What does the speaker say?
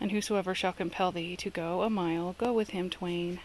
And whosoever shall compel thee to go a mile, go with him twain.